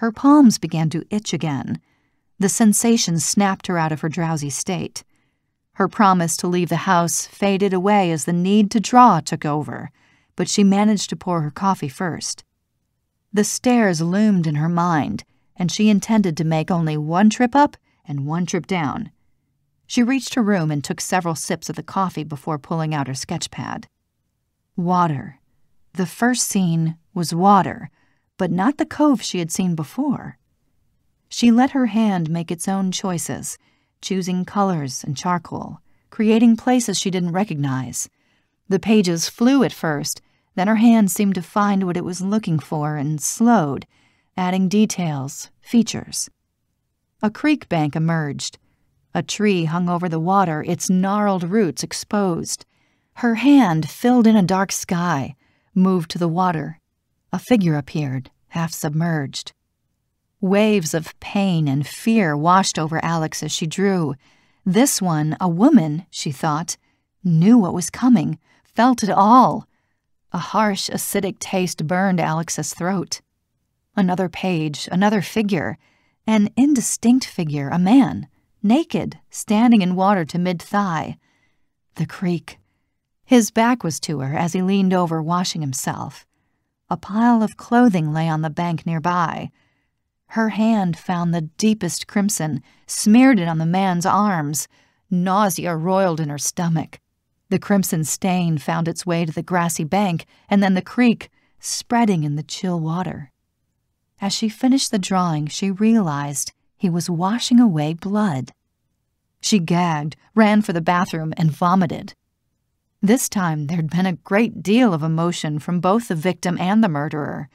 Her palms began to itch again. The sensation snapped her out of her drowsy state. Her promise to leave the house faded away as the need to draw took over, but she managed to pour her coffee first. The stairs loomed in her mind, and she intended to make only one trip up and one trip down. She reached her room and took several sips of the coffee before pulling out her sketch pad. Water. The first scene was water, but not the cove she had seen before. She let her hand make its own choices, choosing colors and charcoal, creating places she didn't recognize. The pages flew at first, then her hand seemed to find what it was looking for and slowed, adding details, features. A creek bank emerged. A tree hung over the water, its gnarled roots exposed. Her hand filled in a dark sky, moved to the water. A figure appeared, half submerged. Waves of pain and fear washed over Alex as she drew. This one, a woman, she thought, knew what was coming, felt it all. A harsh, acidic taste burned Alex's throat. Another page, another figure, an indistinct figure, a man, naked, standing in water to mid thigh. The creek. His back was to her as he leaned over, washing himself. A pile of clothing lay on the bank nearby. Her hand found the deepest crimson, smeared it on the man's arms. Nausea roiled in her stomach. The crimson stain found its way to the grassy bank and then the creek, spreading in the chill water. As she finished the drawing, she realized he was washing away blood. She gagged, ran for the bathroom, and vomited. This time, there'd been a great deal of emotion from both the victim and the murderer.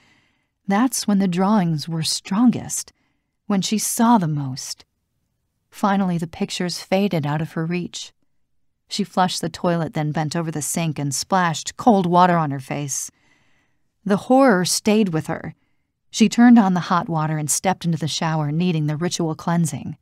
That's when the drawings were strongest, when she saw the most. Finally, the pictures faded out of her reach. She flushed the toilet, then bent over the sink and splashed cold water on her face. The horror stayed with her. She turned on the hot water and stepped into the shower, needing the ritual cleansing.